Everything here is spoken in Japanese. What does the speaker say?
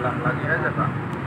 ulang lagi aja pak